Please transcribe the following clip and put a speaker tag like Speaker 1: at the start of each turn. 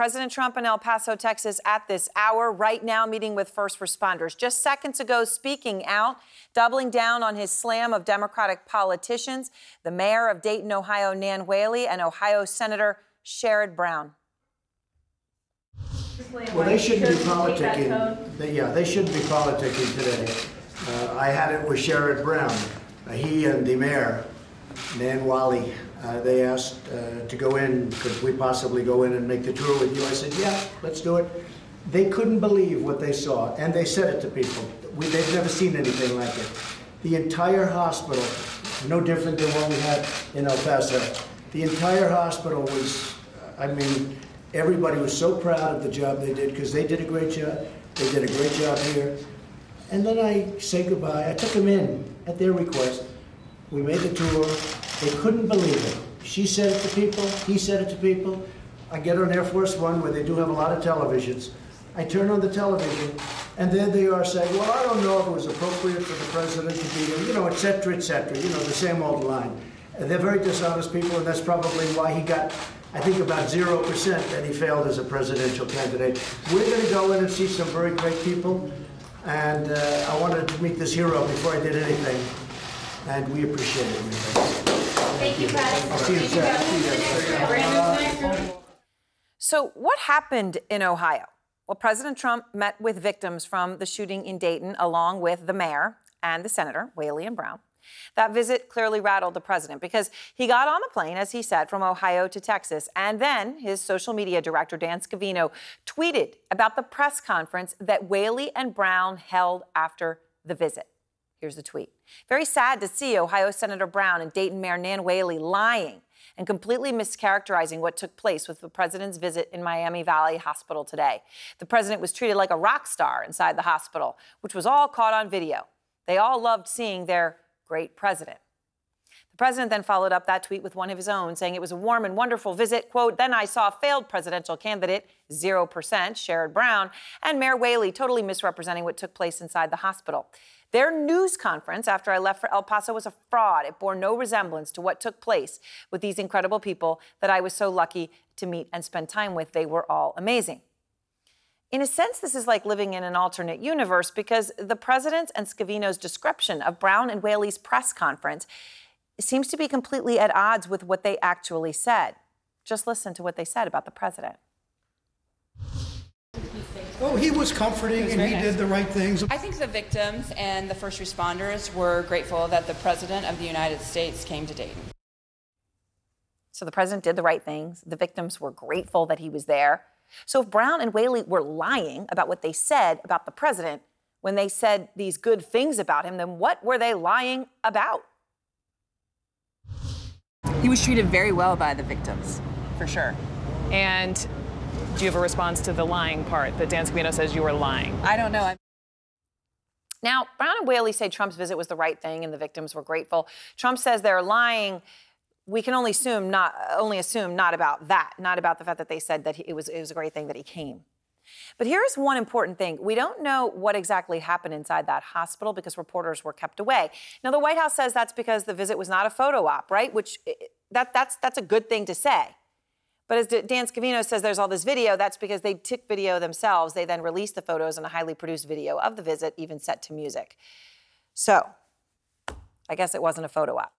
Speaker 1: President Trump in El Paso, Texas, at this hour, right now, meeting with first responders. Just seconds ago, speaking out, doubling down on his slam of Democratic politicians, the mayor of Dayton, Ohio, Nan Whaley, and Ohio Senator Sherrod Brown.
Speaker 2: Well, they shouldn't be politicking. Yeah, they shouldn't be politicking today. Uh, I had it with Sherrod Brown. Uh, he and the mayor, Nan Whaley, uh, they asked uh, to go in, could we possibly go in and make the tour with you? I said, yeah, let's do it. They couldn't believe what they saw, and they said it to people. We, they've never seen anything like it. The entire hospital, no different than what we had in El Paso, the entire hospital was, I mean, everybody was so proud of the job they did because they did a great job. They did a great job here. And then I say goodbye. I took them in at their request. We made the tour. They couldn't believe it. She said it to people. He said it to people. I get on Air Force One where they do have a lot of televisions. I turn on the television, and there they are saying, well, I don't know if it was appropriate for the president to be there, you know, et cetera, et cetera, you know, the same old line. And they're very dishonest people, and that's probably why he got I think about 0% that he failed as a presidential candidate. We're going to go in and see some very great people, and uh, I wanted to meet this hero before I did anything, and we appreciate it.
Speaker 3: Thank you, President.
Speaker 2: I'll see you soon.
Speaker 1: So, what happened in Ohio? Well, President Trump met with victims from the shooting in Dayton, along with the mayor and the senator, Whaley and Brown. That visit clearly rattled the president because he got on the plane, as he said, from Ohio to Texas. And then his social media director, Dan Scavino, tweeted about the press conference that Whaley and Brown held after the visit. Here's the tweet. Very sad to see Ohio Senator Brown and Dayton Mayor Nan Whaley lying and completely mischaracterizing what took place with the president's visit in Miami Valley Hospital today. The president was treated like a rock star inside the hospital, which was all caught on video. They all loved seeing their great president. The president then followed up that tweet with one of his own, saying it was a warm and wonderful visit. Quote, then I saw failed presidential candidate, 0%, Sherrod Brown, and Mayor Whaley totally misrepresenting what took place inside the hospital. Their news conference after I left for El Paso was a fraud. It bore no resemblance to what took place with these incredible people that I was so lucky to meet and spend time with. They were all amazing. In a sense, this is like living in an alternate universe because the president's and Scavino's description of Brown and Whaley's press conference seems to be completely at odds with what they actually said. Just listen to what they said about the president.
Speaker 4: Oh, he was comforting was and he nice. did the right things.
Speaker 5: I think the victims and the first responders were grateful that the President of the United States came to Dayton.
Speaker 1: So the president did the right things. The victims were grateful that he was there. So if Brown and Whaley were lying about what they said about the president when they said these good things about him, then what were they lying about?
Speaker 6: He was treated very well by the victims,
Speaker 1: for sure.
Speaker 6: And do you have a response to the lying part that Dan Scavino says you were lying?
Speaker 1: I don't know. Now, Brown and Whaley say Trump's visit was the right thing and the victims were grateful. Trump says they're lying we can only assume not only assume not about that, not about the fact that they said that he, it was it was a great thing that he came. But here's one important thing. We don't know what exactly happened inside that hospital because reporters were kept away. Now the White House says that's because the visit was not a photo op, right? Which that that's that's a good thing to say. But as Dan Scavino says, there's all this video. That's because they took video themselves. They then released the photos in a highly produced video of the visit, even set to music. So, I guess it wasn't a photo op.